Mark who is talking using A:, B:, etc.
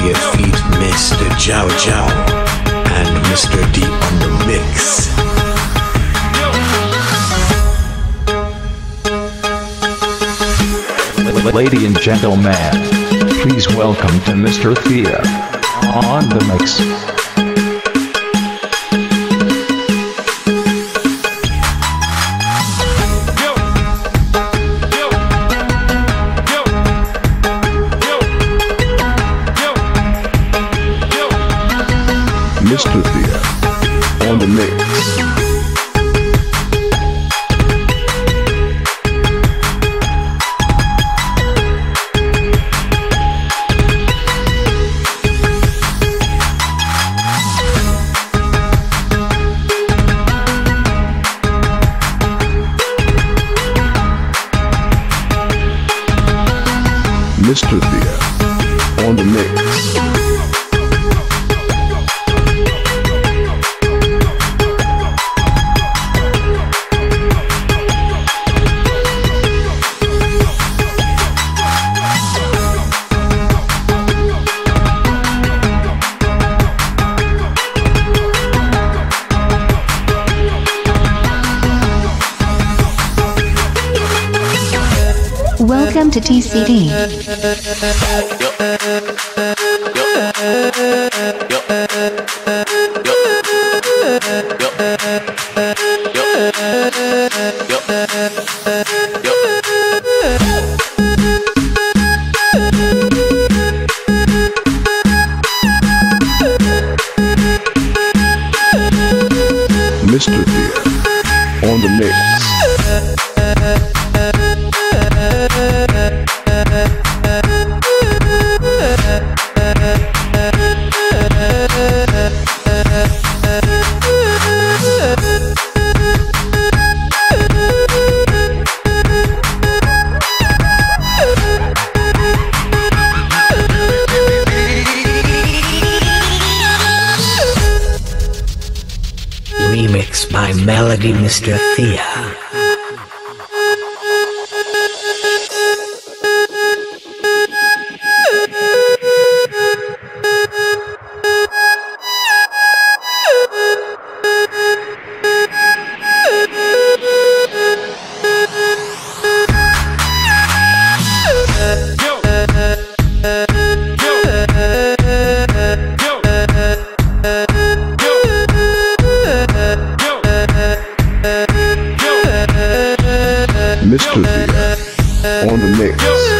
A: Thea feat Mr. Jow Jow and Mr. Deep on the mix.
B: Lady and gentlemen, please welcome to Mr. Thea on the mix.
C: Thea on the mix. Mr. Thea on the mix.
D: Welcome to TCD.
C: Mr. Thea on the mix.
A: Remix by Melody Mr. Thea.
C: Mr. Thea on the mix.